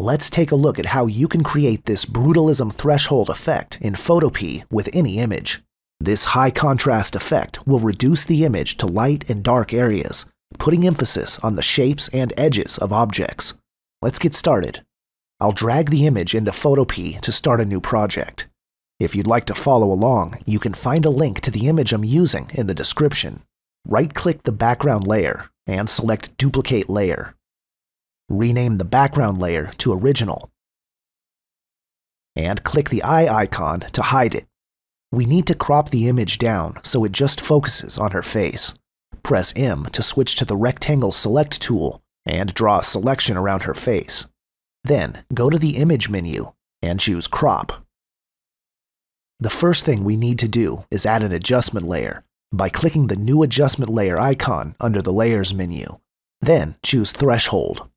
Let's take a look at how you can create this brutalism threshold effect in Photopea with any image. This high contrast effect will reduce the image to light and dark areas, putting emphasis on the shapes and edges of objects. Let's get started. I'll drag the image into Photopea to start a new project. If you'd like to follow along, you can find a link to the image I'm using in the description. Right-click the background layer and select Duplicate Layer. Rename the background layer to Original. And click the eye icon to hide it. We need to crop the image down so it just focuses on her face. Press M to switch to the Rectangle Select tool and draw a selection around her face. Then go to the Image menu and choose Crop. The first thing we need to do is add an adjustment layer by clicking the New Adjustment Layer icon under the Layers menu. Then choose Threshold.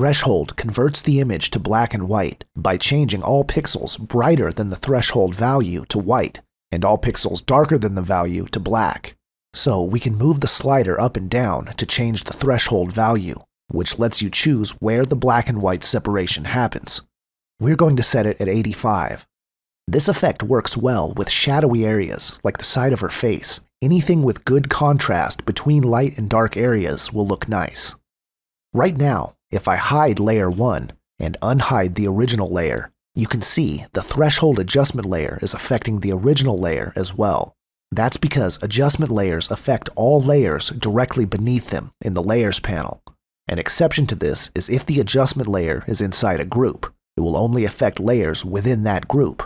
Threshold converts the image to black and white by changing all pixels brighter than the threshold value to white and all pixels darker than the value to black. So we can move the slider up and down to change the threshold value, which lets you choose where the black and white separation happens. We're going to set it at 85. This effect works well with shadowy areas like the side of her face. Anything with good contrast between light and dark areas will look nice. Right now, if I hide layer 1 and unhide the original layer, you can see the threshold adjustment layer is affecting the original layer as well. That's because adjustment layers affect all layers directly beneath them in the Layers panel. An exception to this is if the adjustment layer is inside a group. It will only affect layers within that group.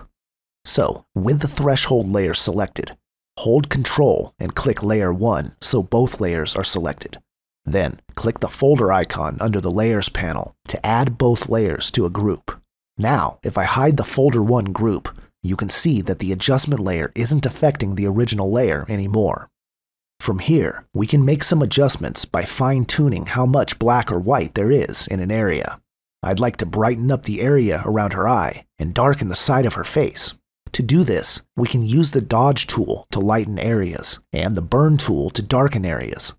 So, with the threshold layer selected, hold Control and click Layer 1 so both layers are selected. Then, click the folder icon under the Layers panel to add both layers to a group. Now, if I hide the folder 1 group, you can see that the adjustment layer isn't affecting the original layer anymore. From here, we can make some adjustments by fine-tuning how much black or white there is in an area. I'd like to brighten up the area around her eye and darken the side of her face. To do this, we can use the Dodge tool to lighten areas and the Burn tool to darken areas.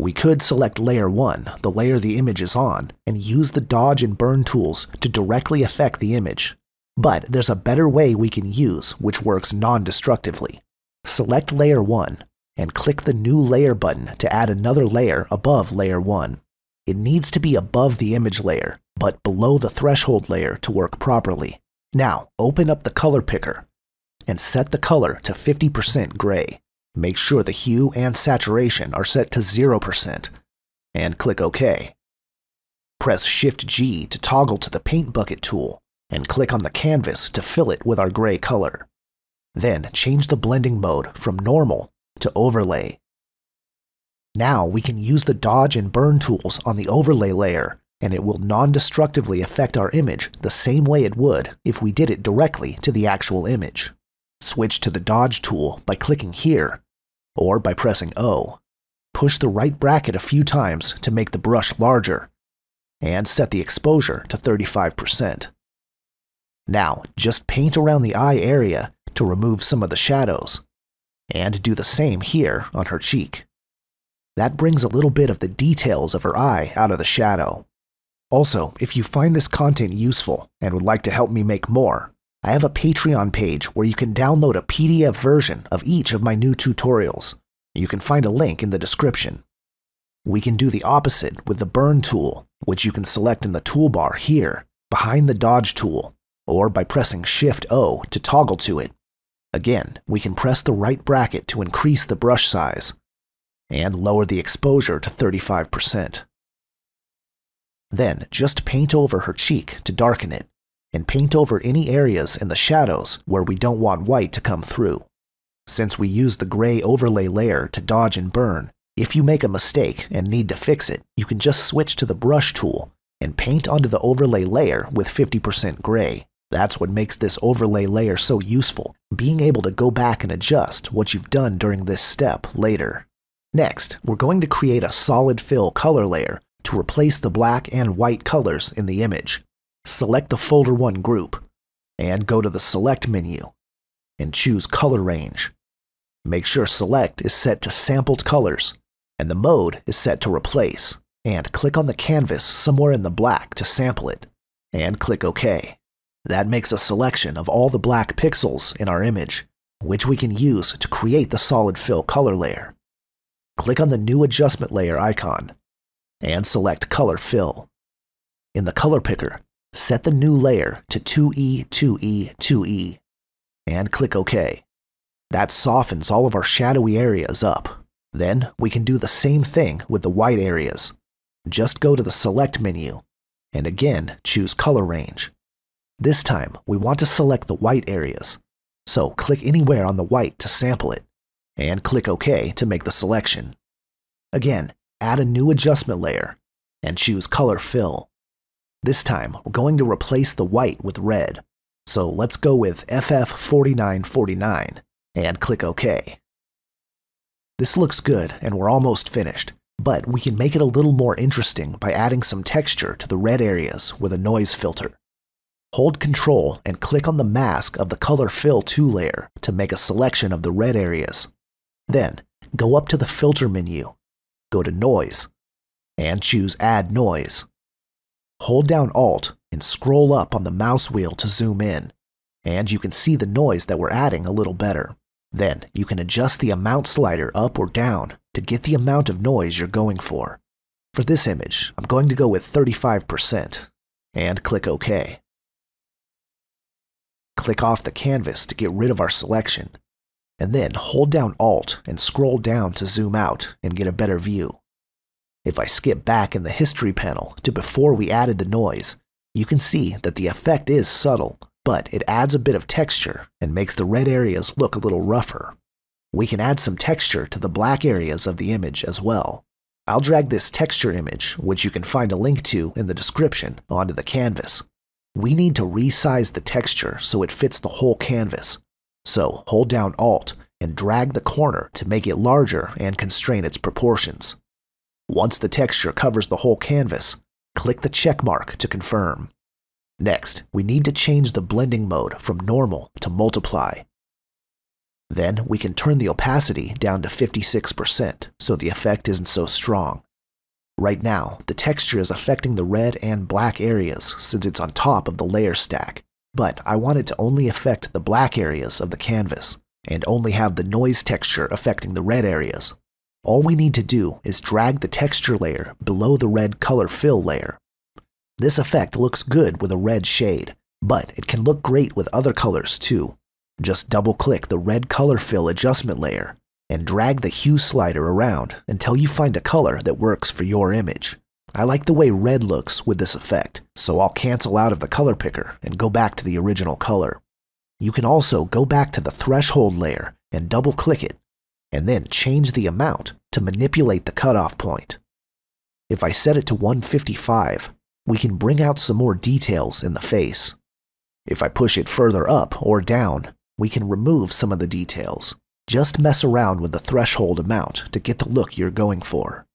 We could select Layer 1, the layer the image is on, and use the Dodge and Burn tools to directly affect the image. But there's a better way we can use which works non-destructively. Select Layer 1 and click the New Layer button to add another layer above Layer 1. It needs to be above the image layer, but below the threshold layer to work properly. Now, open up the color picker and set the color to 50% gray. Make sure the hue and saturation are set to 0%, and click OK. Press Shift-G to toggle to the Paint Bucket tool, and click on the canvas to fill it with our gray color. Then change the blending mode from Normal to Overlay. Now we can use the Dodge and Burn tools on the Overlay layer, and it will non-destructively affect our image the same way it would if we did it directly to the actual image switch to the Dodge tool by clicking here, or by pressing O. Push the right bracket a few times to make the brush larger, and set the exposure to 35%. Now, just paint around the eye area to remove some of the shadows, and do the same here on her cheek. That brings a little bit of the details of her eye out of the shadow. Also, if you find this content useful and would like to help me make more, I have a Patreon page where you can download a PDF version of each of my new tutorials. You can find a link in the description. We can do the opposite with the Burn tool, which you can select in the toolbar here, behind the Dodge tool, or by pressing Shift-O to toggle to it. Again, we can press the right bracket to increase the brush size, and lower the exposure to 35%. Then just paint over her cheek to darken it and paint over any areas in the shadows where we don't want white to come through. Since we use the gray overlay layer to dodge and burn, if you make a mistake and need to fix it, you can just switch to the brush tool and paint onto the overlay layer with 50% gray. That's what makes this overlay layer so useful, being able to go back and adjust what you've done during this step later. Next, we're going to create a solid fill color layer to replace the black and white colors in the image select the Folder 1 group, and go to the Select menu, and choose Color Range. Make sure Select is set to Sampled Colors, and the mode is set to Replace, and click on the canvas somewhere in the black to sample it. and click OK. That makes a selection of all the black pixels in our image, which we can use to create the solid fill color layer. Click on the new adjustment layer icon and select Color Fill. In the color picker, set the new layer to 2E, 2E, 2E, and click OK. That softens all of our shadowy areas up. Then we can do the same thing with the white areas. Just go to the Select menu, and again choose Color Range. This time, we want to select the white areas, so click anywhere on the white to sample it, and click OK to make the selection. Again, add a new adjustment layer, and choose Color Fill. This time, we're going to replace the white with red, so let's go with FF4949 and click OK. This looks good and we're almost finished, but we can make it a little more interesting by adding some texture to the red areas with a noise filter. Hold Ctrl and click on the mask of the Color Fill 2 layer to make a selection of the red areas. Then, go up to the Filter menu, go to Noise, and choose Add Noise. Hold down Alt and scroll up on the mouse wheel to zoom in, and you can see the noise that we're adding a little better. Then, you can adjust the amount slider up or down to get the amount of noise you're going for. For this image, I'm going to go with 35%, and click OK click off the canvas to get rid of our selection, and then hold down Alt and scroll down to zoom out and get a better view. If I skip back in the history panel to before we added the noise, you can see that the effect is subtle, but it adds a bit of texture and makes the red areas look a little rougher. We can add some texture to the black areas of the image as well. I'll drag this texture image, which you can find a link to in the description, onto the canvas we need to resize the texture so it fits the whole canvas. So hold down Alt and drag the corner to make it larger and constrain its proportions. Once the texture covers the whole canvas, click the check mark to confirm. Next, we need to change the blending mode from normal to multiply. Then we can turn the opacity down to 56% so the effect isn't so strong. Right now, the texture is affecting the red and black areas since it's on top of the layer stack, but I want it to only affect the black areas of the canvas, and only have the noise texture affecting the red areas. All we need to do is drag the texture layer below the red color fill layer. This effect looks good with a red shade, but it can look great with other colors too. Just double click the red color fill adjustment layer and drag the hue slider around until you find a color that works for your image. I like the way red looks with this effect, so I'll cancel out of the color picker and go back to the original color. You can also go back to the threshold layer and double click it, and then change the amount to manipulate the cutoff point. If I set it to 155, we can bring out some more details in the face. If I push it further up or down, we can remove some of the details just mess around with the threshold amount to get the look you're going for.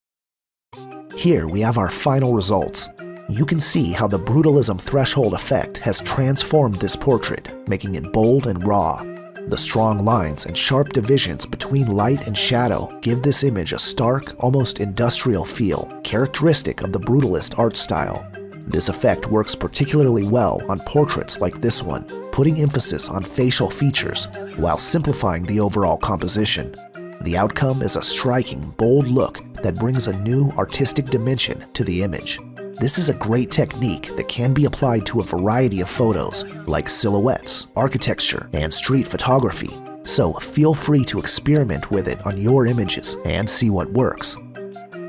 Here we have our final results. You can see how the brutalism threshold effect has transformed this portrait, making it bold and raw. The strong lines and sharp divisions between light and shadow give this image a stark, almost industrial feel, characteristic of the brutalist art style. This effect works particularly well on portraits like this one, putting emphasis on facial features while simplifying the overall composition. The outcome is a striking, bold look that brings a new artistic dimension to the image. This is a great technique that can be applied to a variety of photos, like silhouettes, architecture, and street photography, so feel free to experiment with it on your images and see what works.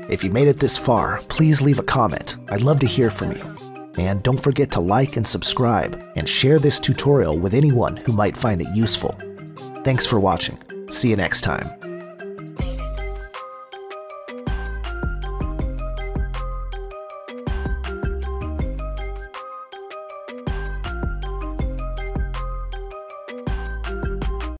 If you made it this far, please leave a comment. I'd love to hear from you. And don't forget to like and subscribe, and share this tutorial with anyone who might find it useful. Thanks for watching. See you next time.